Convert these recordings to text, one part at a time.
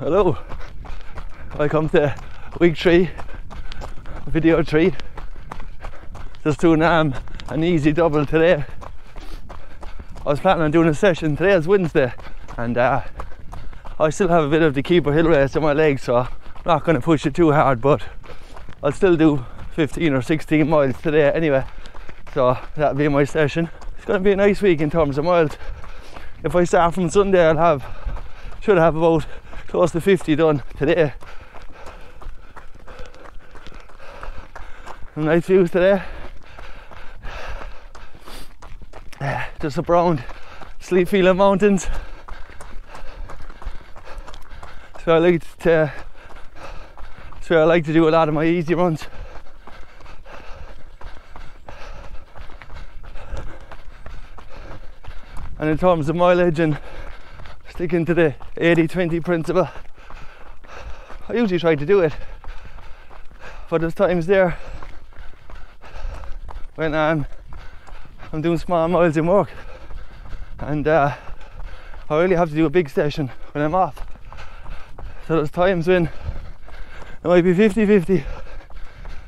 Hello. Welcome to week three, video three. Just doing um, an easy double today. I was planning on doing a session. Today is Wednesday, and uh, I still have a bit of the Keeper Hill race in my legs, so I'm not going to push it too hard. But I'll still do 15 or 16 miles today anyway. So that'll be my session. It's going to be a nice week in terms of miles. If I start from Sunday, I'll have should have about close to 50 done today. Nice views today. Just up Sleep Slievefelim Mountains. So I like to so I like to do a lot of my easy runs. And in terms of mileage and sticking to the 80-20 principle, I usually try to do it. But there's times there when I'm I'm doing small miles in work and uh, I really have to do a big session when I'm off. So there's times when it might be 50-50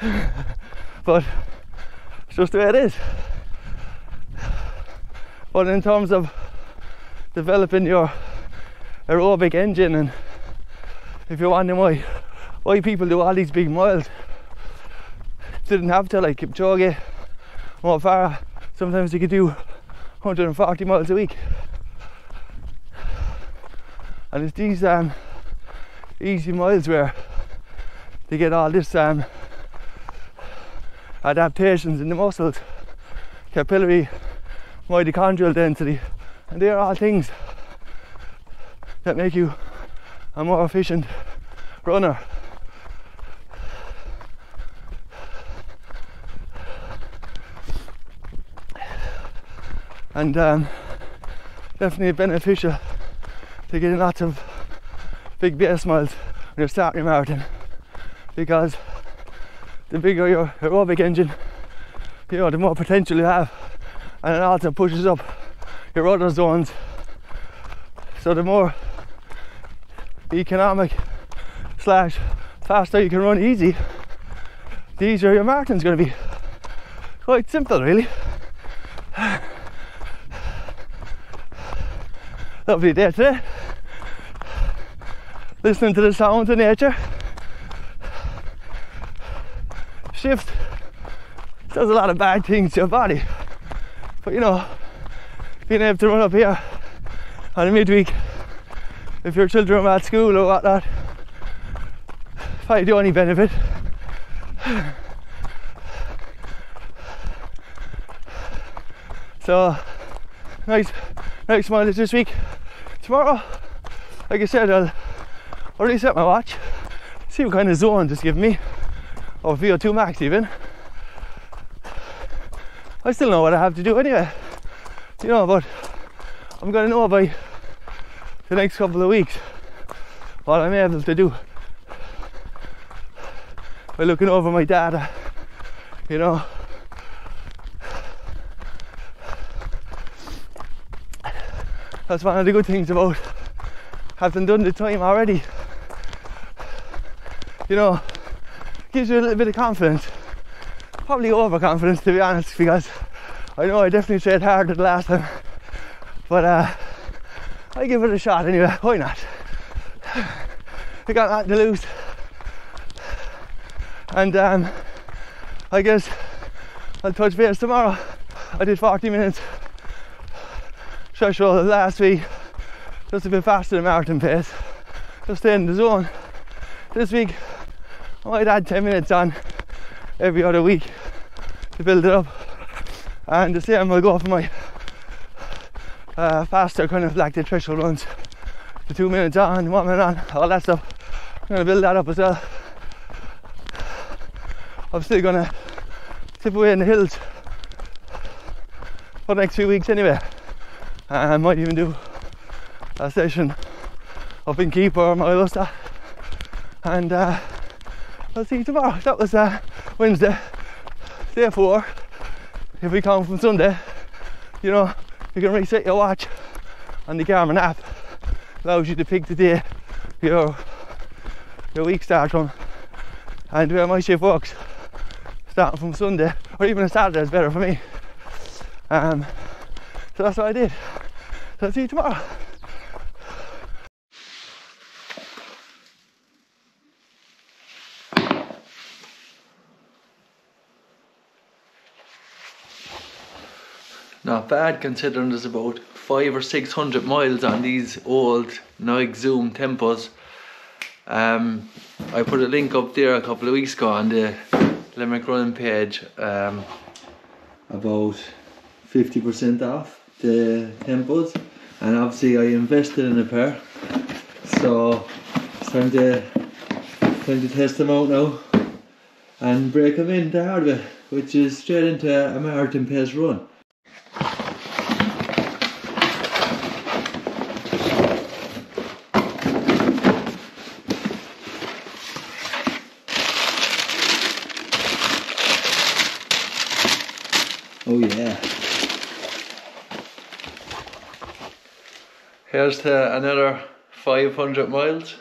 but it's just the way it is. But in terms of developing your aerobic engine and if you're wondering why why people do all these big miles didn't have to like Kipchoge Mo Farah sometimes you could do 140 miles a week. And it's these um, easy miles where they get all this um, adaptations in the muscles capillary mitochondrial density, and they are all things that make you a more efficient runner. And um, definitely beneficial to getting lots of big base miles when you're starting your marathon because the bigger your aerobic engine, you know, the more potential you have and it also pushes up your other zones. So the more economic slash faster you can run easy, the easier your marathon's going to be. Quite simple, really. Lovely day today. Listening to the sounds of nature. Shift does a lot of bad things to your body. But you know, being able to run up here on a midweek, if your children are at school or whatnot, if I do any benefit. So nice, nice mileage this week. Tomorrow, like I said, I'll already set my watch, see what kind of zone just give me, or VO2 max even. I still know what I have to do anyway. You know, but I'm gonna know by the next couple of weeks what I'm able to do by looking over my data, you know. That's one of the good things about having done the time already. You know, gives you a little bit of confidence probably overconfidence to be honest because I know I definitely said harder the last time but uh, I give it a shot anyway. Why not? I got nothing to lose and um, I guess I'll touch base tomorrow. I did 40 minutes. Threshold last week just a bit faster than marathon pace. Just stay in the zone. This week I might add 10 minutes on every other week to build it up. And the same will go for my uh, faster kind of like the threshold runs. The two minutes on, one minute on, all that stuff. I'm gonna build that up as well. I'm still gonna tip away in the hills for the next few weeks anyway. And I might even do a session up in Keeper or Moylussa. And uh, I'll see you tomorrow. That was uh, Wednesday. Therefore, if we come from Sunday, you know, you can reset your watch on the Garmin app. Allows you to pick the day your your week starts from. And where my shift works, starting from Sunday or even a Saturday is better for me. Um, so that's what I did. So I'll see you tomorrow. Bad considering there's about five or six hundred miles on these old Nike Zoom tempos. Um, I put a link up there a couple of weeks ago on the Limerick running page um, about 50% off the tempos and obviously I invested in a pair so it's time to time to test them out now and break them in the hard way which is straight into a marathon pace run. Here's to another 500 miles.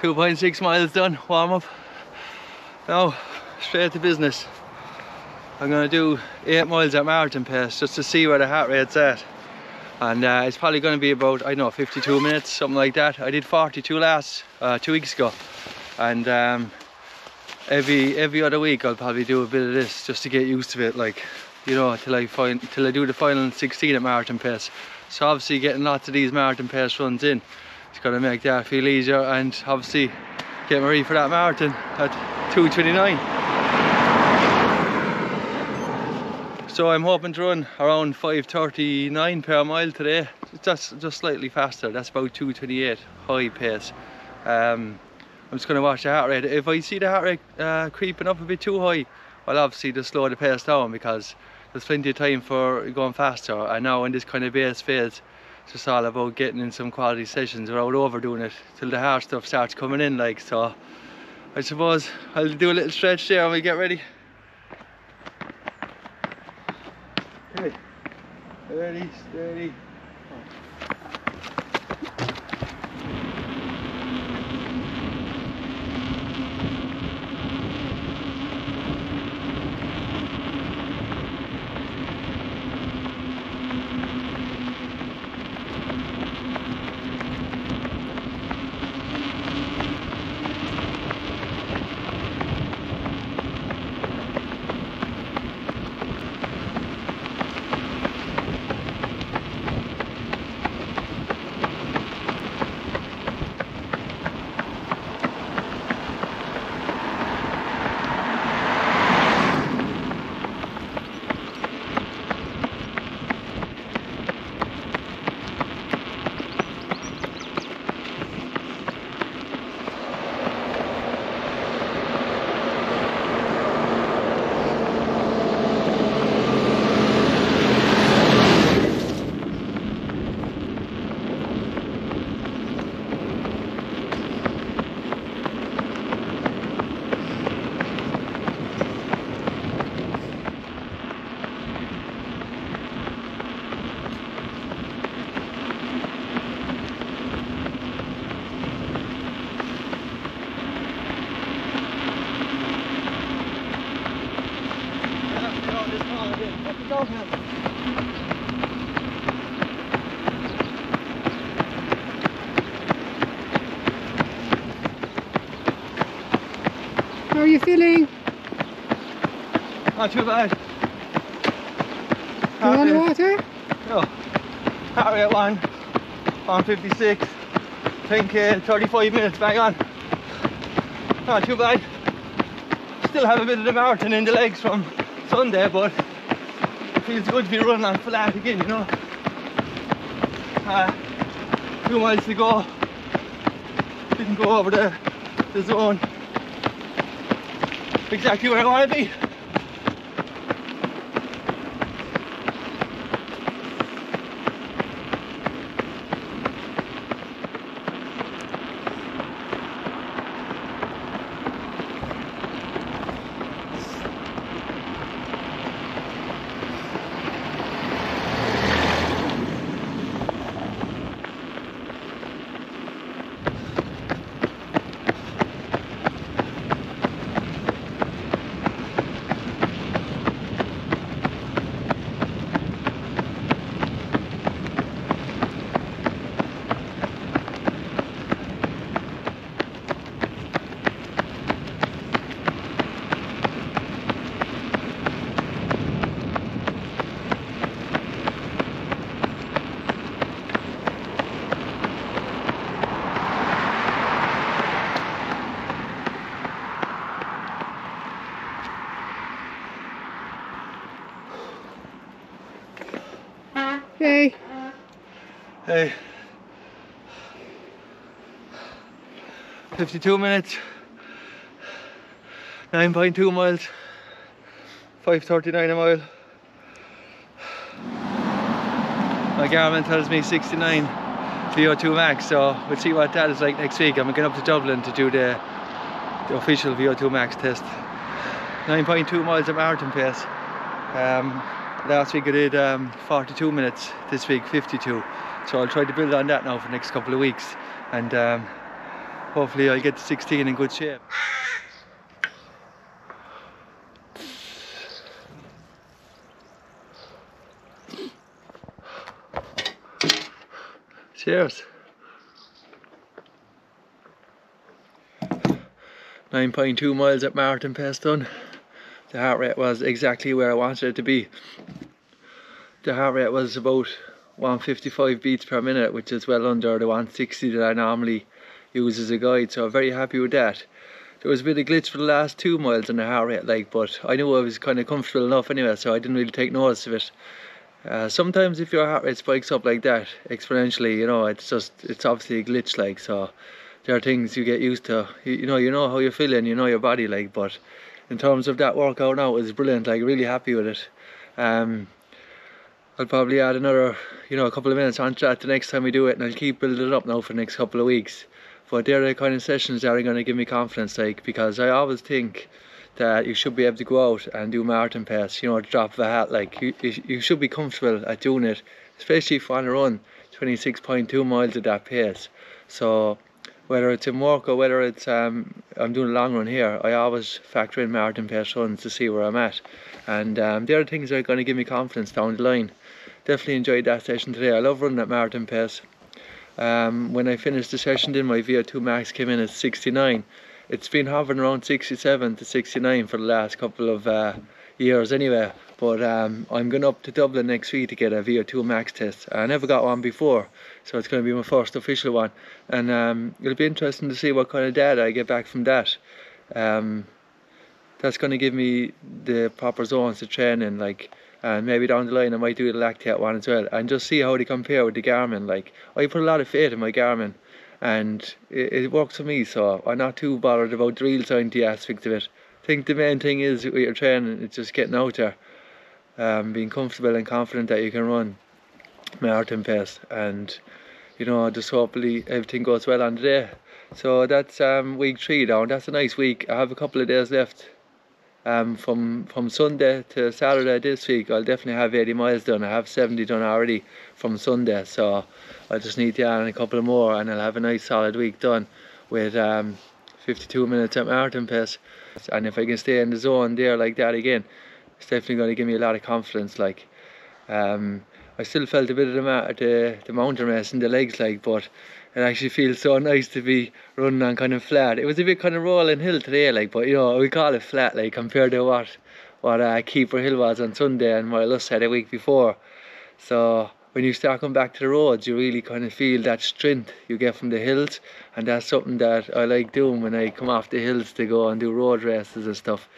Two point six miles done, warm up. Now straight to business. I'm gonna do eight miles at marathon pace just to see where the heart rate's at. And uh, it's probably gonna be about, I don't know, 52 minutes, something like that. I did 42 last, uh, two weeks ago. And um, every every other week I'll probably do a bit of this just to get used to it, like, you know, till I find till I do the final 16 at marathon pace. So obviously getting lots of these marathon pace runs in, it's gonna make that feel easier and obviously get ready for that marathon at 2.29. So I'm hoping to run around 5.39 per mile today. That's just slightly faster, that's about 2.28 high pace. Um, I'm just going to watch the heart rate. If I see the heart rate uh, creeping up a bit too high, I'll obviously just slow the pace down because there's plenty of time for going faster. And now in this kind of base phase, just all about getting in some quality sessions without overdoing it till the hard stuff starts coming in like so. I suppose I'll do a little stretch there and we get ready. Okay, ready, steady. Not too bad. You want water? No. Heart rate one, 156. Think uh, 35 minutes bang on. Not too bad. Still have a bit of the marathon in the legs from Sunday, but it feels good to be running on flat again, you know. Uh, two miles to go. Didn't go over the, the zone. Exactly where I want to be. Hey. Hey. 52 minutes. 9.2 miles. 5.39 a mile. My Garmin tells me 69 VO2 max, so we'll see what that is like next week. I'm going up to Dublin to do the, the official VO2 max test. 9.2 miles at marathon pace. Um, last week I did um, 42 minutes, this week 52. So I'll try to build on that now for the next couple of weeks and um, hopefully I'll get to 16 in good shape. Cheers. 9.2 miles at marathon pace done. The heart rate was exactly where I wanted it to be. The heart rate was about 155 beats per minute, which is well under the 160 that I normally use as a guide, so I'm very happy with that. There was a bit of glitch for the last two miles on the heart rate, like, but I knew I was kind of comfortable enough anyway, so I didn't really take notice of it. Uh, sometimes if your heart rate spikes up like that exponentially, you know, it's just it's obviously a glitch, like so. There are things you get used to. You, you know, you know how you're feeling, you know your body, like, but in terms of that workout now, it was brilliant. Like, really happy with it. Um, I'll probably add another, you know, a couple of minutes onto that the next time we do it, and I'll keep building it up now for the next couple of weeks. But they're the kind of sessions that are going to give me confidence, like, because I always think that you should be able to go out and do marathon pace, you know, drop a hat, like, you, you, should be comfortable at doing it, especially if you want to run 26.2 miles at that pace. So, whether it's in work or whether it's um, I'm doing a long run here, I always factor in marathon pace runs to see where I'm at. And um, the things are going to give me confidence down the line. Definitely enjoyed that session today. I love running at marathon pace. Um, when I finished the session, then my VO2 max came in at 69. It's been hovering around 67 to 69 for the last couple of uh, years anyway. But um, I'm going up to Dublin next week to get a VO2 max test. I never got one before, so it's going to be my first official one. And um, it'll be interesting to see what kind of data I get back from that. Um, that's going to give me the proper zones to train in, like, and maybe down the line I might do the lactate one as well, and just see how they compare with the Garmin. Like, I put a lot of faith in my Garmin, and it, it works for me, so I'm not too bothered about the real science aspects of it. I think the main thing is with your training, it's just getting out there um, being comfortable and confident that you can run marathon pace and you know just hopefully everything goes well on the day so that's um, week three down that's a nice week I have a couple of days left um, from from Sunday to Saturday this week I'll definitely have 80 miles done I have 70 done already from Sunday so I just need to add a couple more and I'll have a nice solid week done with um, 52 minutes at marathon pace and if I can stay in the zone there like that again it's definitely going to give me a lot of confidence. Like, um, I still felt a bit of the, the, the mountain race in the legs, like, but it actually feels so nice to be running on kind of flat. It was a bit kind of rolling hill today, like, but you know, we call it flat, like, compared to what what uh, Keeper Hill was on Sunday and what I just said a week before. So when you start coming back to the roads, you really kind of feel that strength you get from the hills, and that's something that I like doing when I come off the hills to go and do road races and stuff.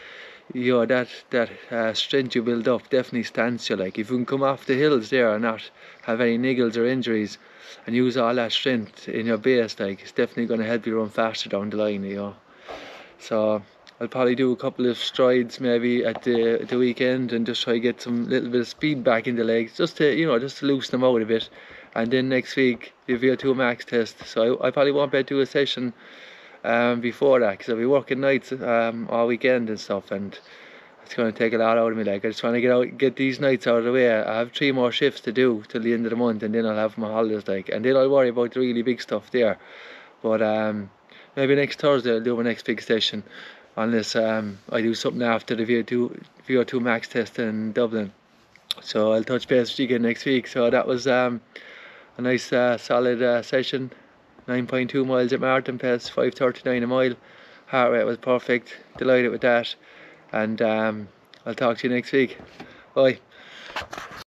You know that that uh, strength you build up definitely stands you. Like if you can come off the hills there and not have any niggles or injuries, and use all that strength in your base, like it's definitely going to help you run faster down the line. You know, so I'll probably do a couple of strides maybe at the the weekend and just try to get some little bit of speed back in the legs, just to you know just to loosen them out a bit. And then next week the VO2 max test. So I, I probably won't be able to do a session um, before that because I'll be working nights um, all weekend and stuff, and it's going to take a lot out of me. Like I just want to get out, get these nights out of the way. I have three more shifts to do till the end of the month, and then I'll have my holidays. Like, and then I'll worry about the really big stuff there. But um, maybe next Thursday I'll do my next big session unless um, I do something after the VO2, VO2 max test in Dublin. So I'll touch base with you again next week. So that was um, a nice uh, solid uh, session. 9.2 miles at marathon pace, 5.39 a mile. Heart rate was perfect. Delighted with that. And um, I'll talk to you next week. Bye.